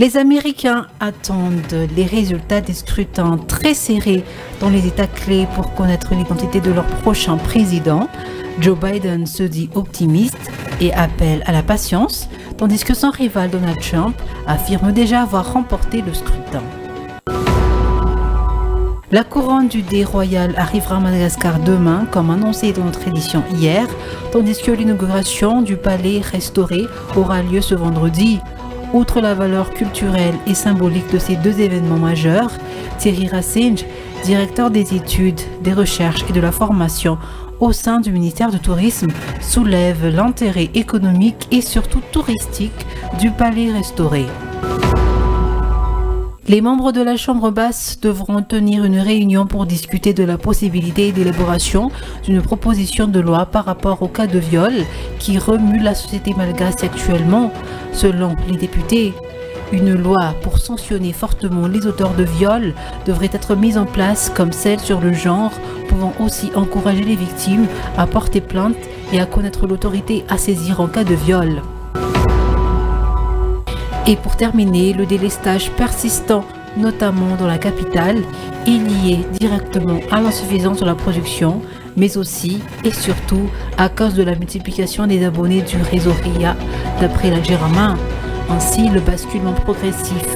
Les Américains attendent les résultats des scrutins très serrés dans les États clés pour connaître l'identité de leur prochain président. Joe Biden se dit optimiste et appelle à la patience, tandis que son rival Donald Trump affirme déjà avoir remporté le scrutin. La couronne du dé royal arrivera à Madagascar demain, comme annoncé dans notre édition hier, tandis que l'inauguration du palais restauré aura lieu ce vendredi. Outre la valeur culturelle et symbolique de ces deux événements majeurs, Thierry Rassinge, directeur des études, des recherches et de la formation au sein du ministère du Tourisme, soulève l'intérêt économique et surtout touristique du palais restauré. Les membres de la Chambre basse devront tenir une réunion pour discuter de la possibilité d'élaboration d'une proposition de loi par rapport au cas de viol qui remue la société malgache actuellement. Selon les députés, une loi pour sanctionner fortement les auteurs de viol devrait être mise en place comme celle sur le genre, pouvant aussi encourager les victimes à porter plainte et à connaître l'autorité à saisir en cas de viol. Et pour terminer, le délestage persistant, notamment dans la capitale, est lié directement à l'insuffisance de la production, mais aussi et surtout à cause de la multiplication des abonnés du réseau RIA, d'après la Géramain. Ainsi, le basculement progressif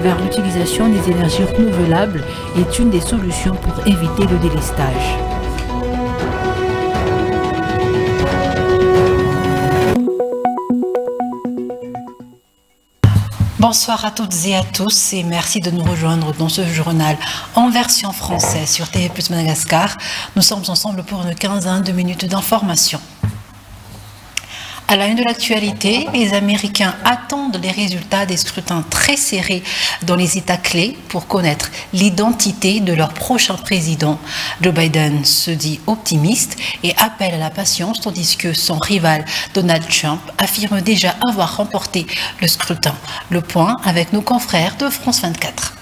vers l'utilisation des énergies renouvelables est une des solutions pour éviter le délestage. Bonsoir à toutes et à tous et merci de nous rejoindre dans ce journal en version française sur TV Plus Madagascar. Nous sommes ensemble pour une quinzaine de minutes d'information. À la une de l'actualité, les Américains attendent les résultats des scrutins très serrés dans les États clés pour connaître l'identité de leur prochain président. Joe Biden se dit optimiste et appelle à la patience tandis que son rival Donald Trump affirme déjà avoir remporté le scrutin. Le point avec nos confrères de France 24.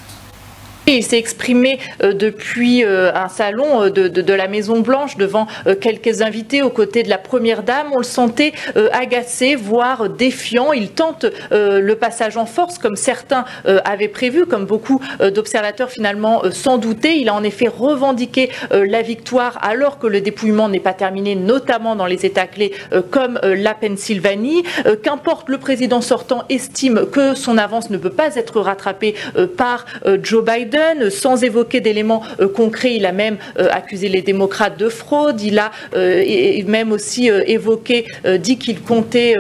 Il s'est exprimé euh, depuis euh, un salon euh, de, la Maison Blanche devant quelques invités aux côtés de la Première Dame. On le sentait agacé, voire défiant. Il tente le passage en force, comme certains avaient prévu, comme beaucoup d'observateurs finalement s'en doutaient. Il a en effet revendiqué la victoire alors que le dépouillement n'est pas terminé, notamment dans les États clés comme la Pennsylvanie. Qu'importe, le président sortant estime que son avance ne peut pas être rattrapée par Joe Biden sans évoquer d'éléments euh, concrets. Il a même euh, accusé les démocrates de fraude. Il a euh, même aussi évoqué, dit qu'il comptait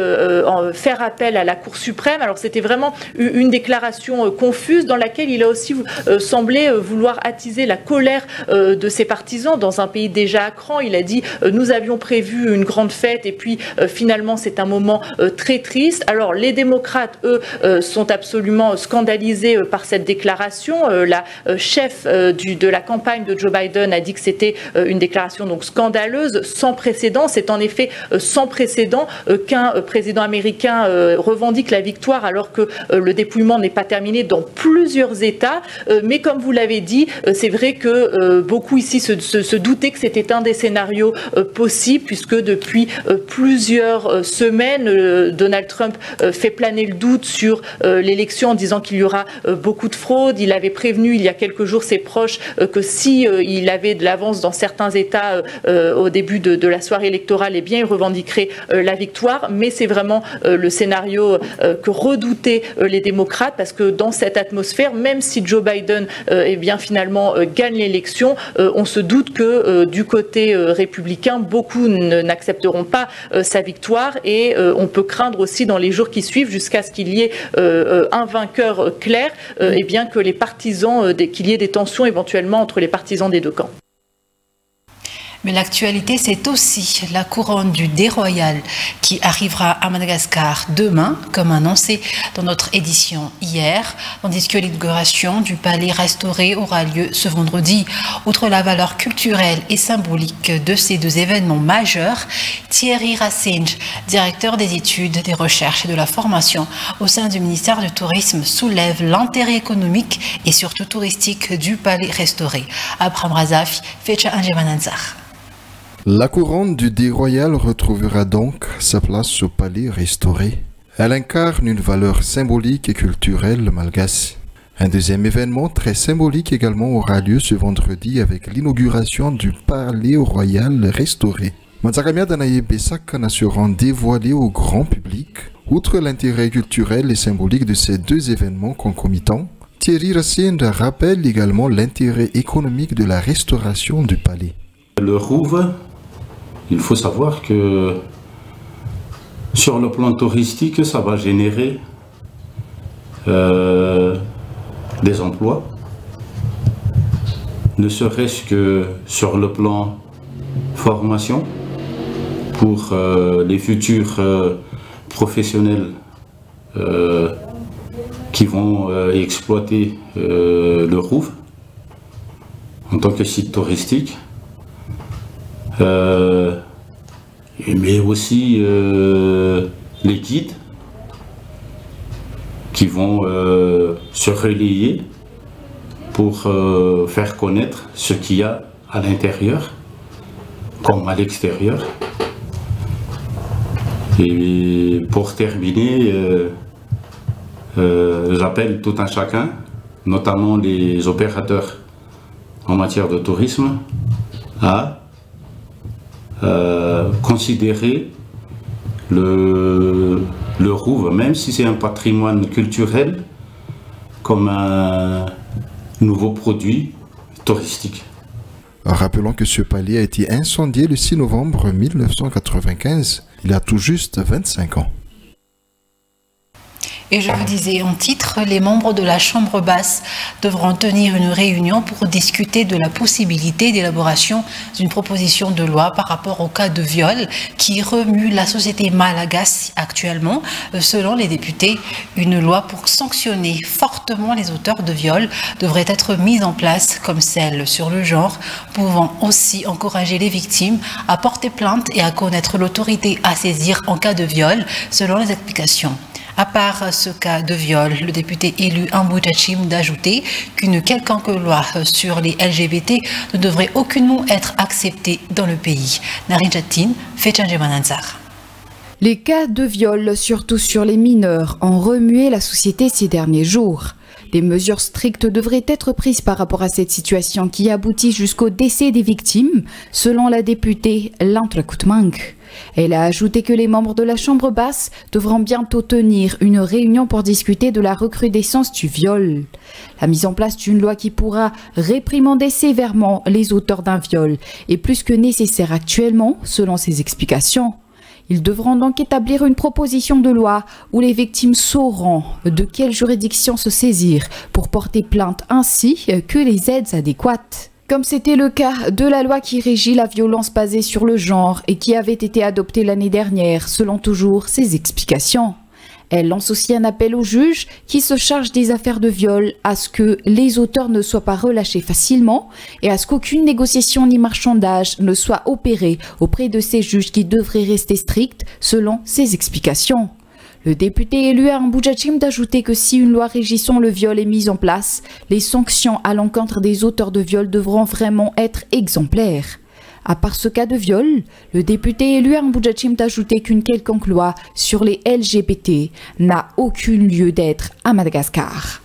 faire appel à la Cour suprême. Alors c'était vraiment une déclaration confuse dans laquelle il a aussi semblé vouloir attiser la colère de ses partisans dans un pays déjà à cran. Il a dit nous avions prévu une grande fête et puis finalement c'est un moment très triste. Alors les démocrates, eux, sont absolument scandalisés par cette déclaration. La euh, chef euh, de la campagne de Joe Biden a dit que c'était euh, une déclaration donc scandaleuse, sans précédent. C'est en effet sans précédent qu'un président américain revendique la victoire alors que le dépouillement n'est pas terminé dans plusieurs États. mais comme vous l'avez dit, c'est vrai que beaucoup ici se, doutaient que c'était un des scénarios possibles puisque depuis plusieurs semaines, Donald Trump fait planer le doute sur l'élection en disant qu'il y aura beaucoup de fraude. Il avait prévenu il y a quelques jours ses proches euh, que si euh, il avait de l'avance dans certains États euh, au début de, la soirée électorale, eh bien, il revendiquerait la victoire. Mais c'est vraiment le scénario que redoutaient les démocrates parce que dans cette atmosphère, même si Joe Biden eh bien, finalement gagne l'élection, on se doute que du côté républicain, beaucoup n'accepteront pas sa victoire et on peut craindre aussi dans les jours qui suivent jusqu'à ce qu'il y ait un vainqueur clair, eh bien que les partisans qu'il y ait des tensions éventuellement entre les partisans des deux camps. Mais l'actualité, c'est aussi la couronne du dé royal qui arrivera à Madagascar demain, comme annoncé dans notre édition hier, tandis que l'inauguration du palais restauré aura lieu ce vendredi. Outre la valeur culturelle et symbolique de ces deux événements majeurs, Thierry Rassinge, directeur des études, des recherches et de la formation au sein du ministère du Tourisme, soulève l'intérêt économique et surtout touristique du palais restauré. Abraham Razafi, Fecha Anjemananzar. La couronne du dé royal retrouvera donc sa place au palais restauré Elle incarne une valeur symbolique et culturelle malgache. Un deuxième événement très symbolique également aura lieu ce vendredi avec l'inauguration du Palais Royal restauré. Manzakamia Danaye Besakana sera dévoilé au grand public. Outre l'intérêt culturel et symbolique de ces deux événements concomitants, Thierry Racine rappelle également l'intérêt économique de la restauration du palais. Le Rouve, il faut savoir que sur le plan touristique, ça va générer euh, des emplois, ne serait-ce que sur le plan formation pour euh, les futurs euh, professionnels qui vont exploiter le Rouve en tant que site touristique mais aussi euh, les guides qui vont euh, se relayer pour euh, faire connaître ce qu'il y a à l'intérieur comme à l'extérieur. Et pour terminer, j'appelle tout un chacun, notamment les opérateurs en matière de tourisme, à euh, considérer le, le Rouve, même si c'est un patrimoine culturel, comme un nouveau produit touristique. Rappelons que ce palais a été incendié le 6 novembre 1995, il a tout juste 25 ans. Et je vous disais en titre, les membres de la Chambre basse devront tenir une réunion pour discuter de la possibilité d'élaboration d'une proposition de loi par rapport au cas de viol qui remue la société malagasy actuellement. Selon les députés, une loi pour sanctionner fortement les auteurs de viol devrait être mise en place comme celle sur le genre, pouvant aussi encourager les victimes à porter plainte et à connaître l'autorité à saisir en cas de viol, selon les explications. À part ce cas de viol, le député élu Amboutachim d'ajouter qu'une quelconque loi sur les LGBT ne devrait aucunement être acceptée dans le pays. Narinjatin fait Les cas de viol, surtout sur les mineurs, ont remué la société ces derniers jours. Des mesures strictes devraient être prises par rapport à cette situation qui aboutit jusqu'au décès des victimes, selon la députée Lantre Elle a ajouté que les membres de la Chambre basse devront bientôt tenir une réunion pour discuter de la recrudescence du viol. La mise en place d'une loi qui pourra réprimander sévèrement les auteurs d'un viol est plus que nécessaire actuellement, selon ses explications. Ils devront donc établir une proposition de loi où les victimes sauront de quelle juridiction se saisir pour porter plainte ainsi que les aides adéquates. Comme c'était le cas de la loi qui régit la violence basée sur le genre et qui avait été adoptée l'année dernière selon toujours ses explications. Elle lance aussi un appel aux juges qui se chargent des affaires de viol à ce que les auteurs ne soient pas relâchés facilement et à ce qu'aucune négociation ni marchandage ne soit opérée auprès de ces juges qui devraient rester stricts selon ses explications. Le député élu à Mboujachim d'ajouter que si une loi régissant le viol est mise en place, les sanctions à l'encontre des auteurs de viol devront vraiment être exemplaires. À part ce cas de viol, le député élu Boudjachim a ajouté qu'une quelconque loi sur les LGBT n'a aucun lieu d'être à Madagascar.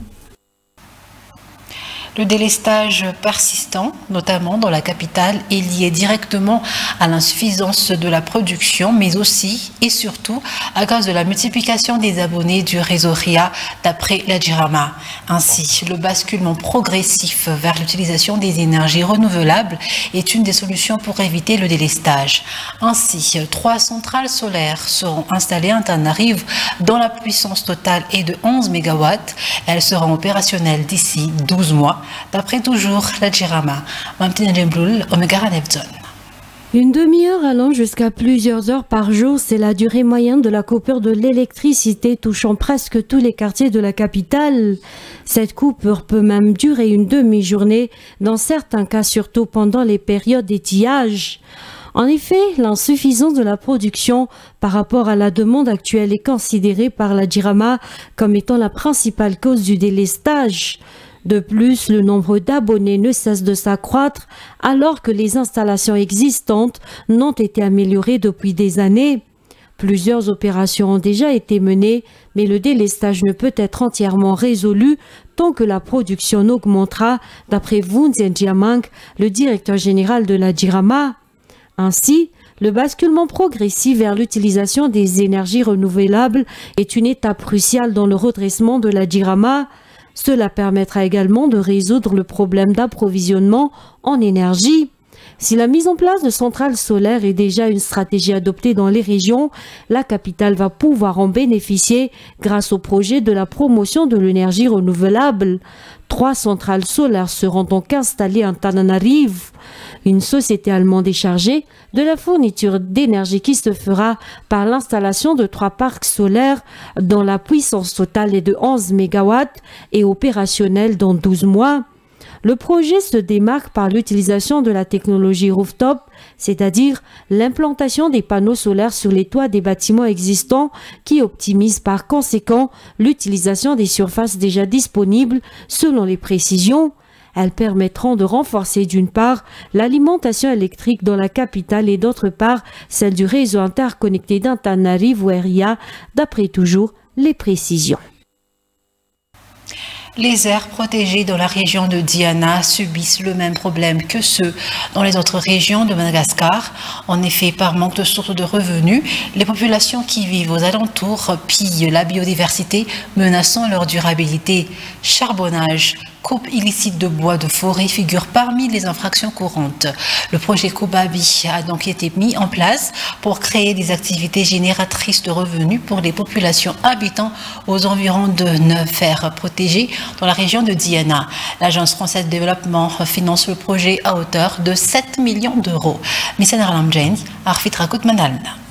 Le délestage persistant, notamment dans la capitale, est lié directement à l'insuffisance de la production, mais aussi et surtout à cause de la multiplication des abonnés du réseau RIA, d'après la Jirama. Ainsi, le basculement progressif vers l'utilisation des énergies renouvelables est une des solutions pour éviter le délestage. Ainsi, trois centrales solaires seront installées en Tanarive dont la puissance totale est de 11 MW. Elles seront opérationnelles d'ici 12 mois d'après toujours la Jirama. Une demi-heure allant jusqu'à plusieurs heures par jour, c'est la durée moyenne de la coupure de l'électricité touchant presque tous les quartiers de la capitale. Cette coupure peut même durer une demi-journée, dans certains cas surtout pendant les périodes d'étiage. En effet, l'insuffisance de la production par rapport à la demande actuelle est considérée par la Jirama comme étant la principale cause du délestage. De plus, le nombre d'abonnés ne cesse de s'accroître alors que les installations existantes n'ont été améliorées depuis des années. Plusieurs opérations ont déjà été menées, mais le délestage ne peut être entièrement résolu tant que la production n'augmentera, d'après Wunzen Jiamang, le directeur général de la Jirama. Ainsi, le basculement progressif vers l'utilisation des énergies renouvelables est une étape cruciale dans le redressement de la Jirama. Cela permettra également de résoudre le problème d'approvisionnement en énergie. Si la mise en place de centrales solaires est déjà une stratégie adoptée dans les régions, la capitale va pouvoir en bénéficier grâce au projet de la promotion de l'énergie renouvelable. Trois centrales solaires seront donc installées en Tananarive. Une société allemande est chargée de la fourniture d'énergie qui se fera par l'installation de trois parcs solaires dont la puissance totale est de 11 MW et opérationnelle dans 12 mois. Le projet se démarque par l'utilisation de la technologie rooftop, c'est-à-dire l'implantation des panneaux solaires sur les toits des bâtiments existants qui optimise par conséquent l'utilisation des surfaces déjà disponibles selon les précisions. Elles permettront de renforcer d'une part l'alimentation électrique dans la capitale et d'autre part celle du réseau interconnecté d'Antananarivo-Ria, d'après toujours les précisions. Les aires protégées dans la région de Diana subissent le même problème que ceux dans les autres régions de Madagascar. En effet, par manque de sources de revenus, les populations qui vivent aux alentours pillent la biodiversité, menaçant leur durabilité. Charbonnage, coupe illicite de bois de forêt figure parmi les infractions courantes. Le projet Kobabi a donc été mis en place pour créer des activités génératrices de revenus pour les populations habitant aux environs de neuf aires protégées dans la région de Diana. L'Agence française de développement finance le projet à hauteur de 7 millions d'euros. Arfitra Koutmanalna.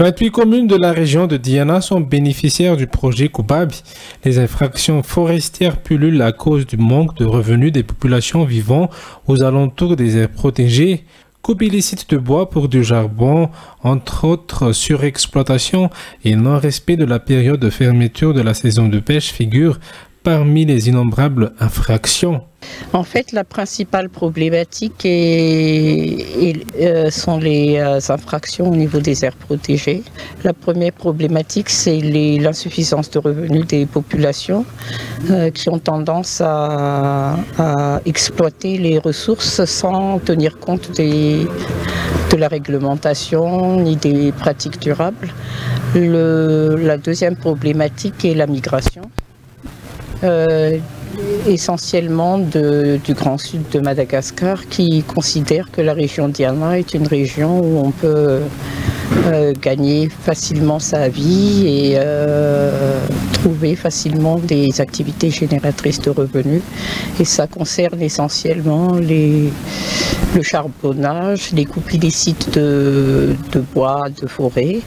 28 communes de la région de Diana sont bénéficiaires du projet Koubabi. Les infractions forestières pullulent à cause du manque de revenus des populations vivant aux alentours des aires protégées. Coupe illicite de bois pour du charbon, entre autres surexploitation et non-respect de la période de fermeture de la saison de pêche figurent parmi les innombrables infractions. En fait, la principale problématique euh, sont les euh, infractions au niveau des aires protégées. La première problématique, c'est l'insuffisance de revenus des populations euh, qui ont tendance à, exploiter les ressources sans tenir compte de la réglementation ni des pratiques durables. la deuxième problématique est la migration essentiellement du Grand Sud de Madagascar qui considère que la région d'Iana est une région où on peut euh, gagner facilement sa vie et euh, trouver facilement des activités génératrices de revenus. Et ça concerne essentiellement le charbonnage, les coupes illicites de, de bois, de forêt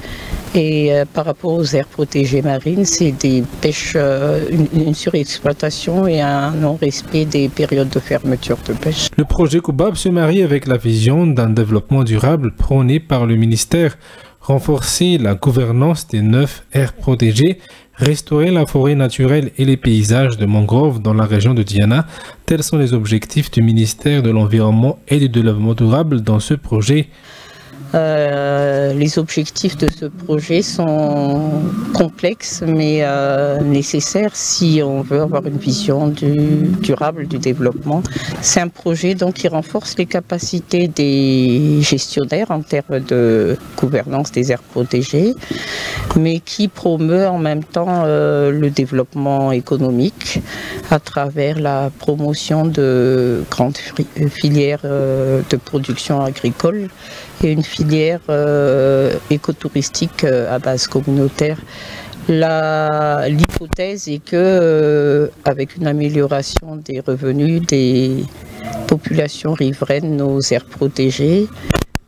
et euh, par rapport aux aires protégées marines, c'est des pêches, euh, une, surexploitation et un non-respect des périodes de fermeture de pêche. Le projet Koubab se marie avec la vision d'un développement durable prôné par le ministère. Renforcer la gouvernance des neuf aires protégées, restaurer la forêt naturelle et les paysages de mangroves dans la région de Diana, tels sont les objectifs du ministère de l'Environnement et du Développement durable dans ce projet. Euh, les objectifs de ce projet sont complexes mais euh, nécessaires si on veut avoir une vision du, durable du développement. C'est un projet donc qui renforce les capacités des gestionnaires en termes de gouvernance des aires protégées, mais qui promeut en même temps euh, le développement économique à travers la promotion de grandes filières de production agricole une filière euh, écotouristique euh, à base communautaire. L'hypothèse est que, euh, avec une amélioration des revenus des populations riveraines, nos aires protégées,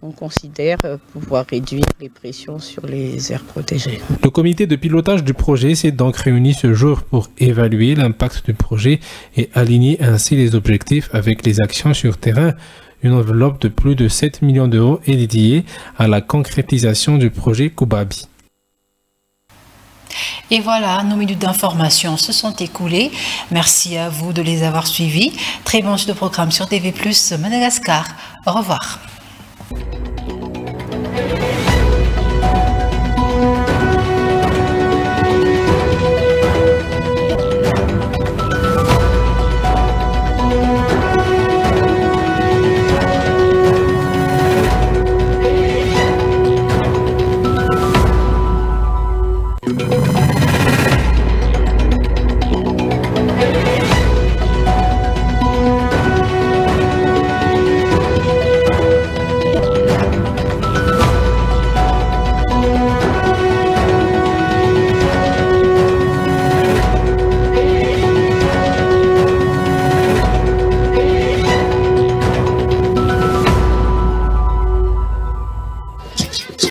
on considère pouvoir réduire les pressions sur les aires protégées. Le comité de pilotage du projet s'est donc réuni ce jour pour évaluer l'impact du projet et aligner ainsi les objectifs avec les actions sur terrain. Une enveloppe de plus de 7 millions d'euros est dédiée à la concrétisation du projet Kubabi. Et voilà, nos minutes d'information se sont écoulées. Merci à vous de les avoir suivis. Très bon suite de programme sur TV Madagascar. Au revoir.